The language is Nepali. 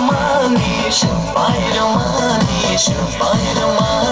मानिस बाहिर मानिस बाहिर मा